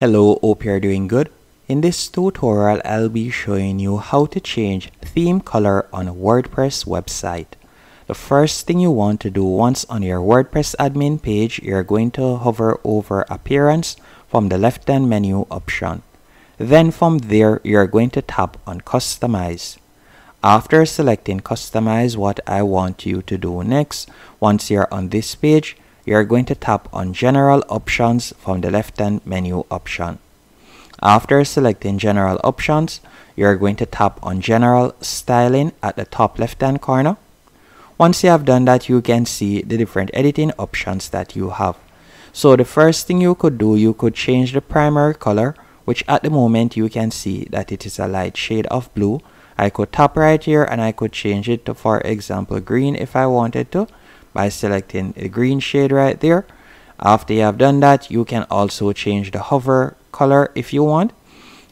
Hello, hope you're doing good. In this tutorial, I'll be showing you how to change theme color on a WordPress website. The first thing you want to do once on your WordPress admin page, you're going to hover over appearance from the left hand menu option. Then from there, you're going to tap on customize. After selecting customize, what I want you to do next, once you're on this page, you're going to tap on general options from the left hand menu option. After selecting general options, you're going to tap on general styling at the top left hand corner. Once you have done that, you can see the different editing options that you have. So the first thing you could do, you could change the primary color, which at the moment you can see that it is a light shade of blue. I could tap right here and I could change it to, for example, green if I wanted to by selecting the green shade right there. After you have done that, you can also change the hover color if you want.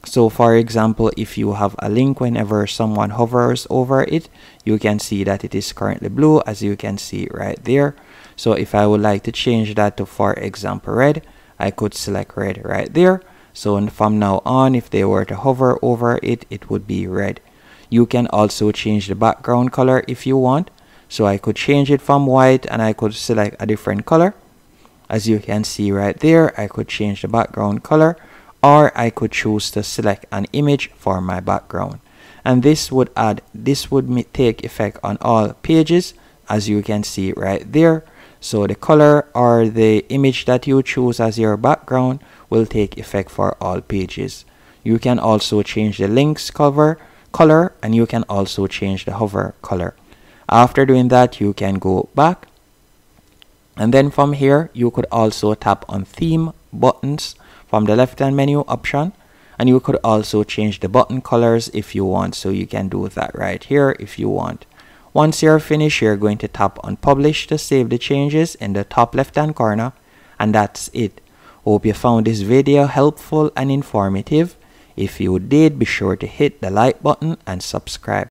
So for example, if you have a link whenever someone hovers over it, you can see that it is currently blue as you can see right there. So if I would like to change that to, for example, red, I could select red right there. So from now on, if they were to hover over it, it would be red. You can also change the background color if you want. So I could change it from white and I could select a different color. As you can see right there, I could change the background color or I could choose to select an image for my background. And this would add, this would take effect on all pages as you can see right there. So the color or the image that you choose as your background will take effect for all pages. You can also change the links cover color and you can also change the hover color. After doing that, you can go back. And then from here, you could also tap on theme buttons from the left hand menu option. And you could also change the button colors if you want. So you can do that right here if you want. Once you're finished, you're going to tap on publish to save the changes in the top left hand corner. And that's it. Hope you found this video helpful and informative. If you did, be sure to hit the like button and subscribe.